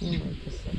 Знімайтеся.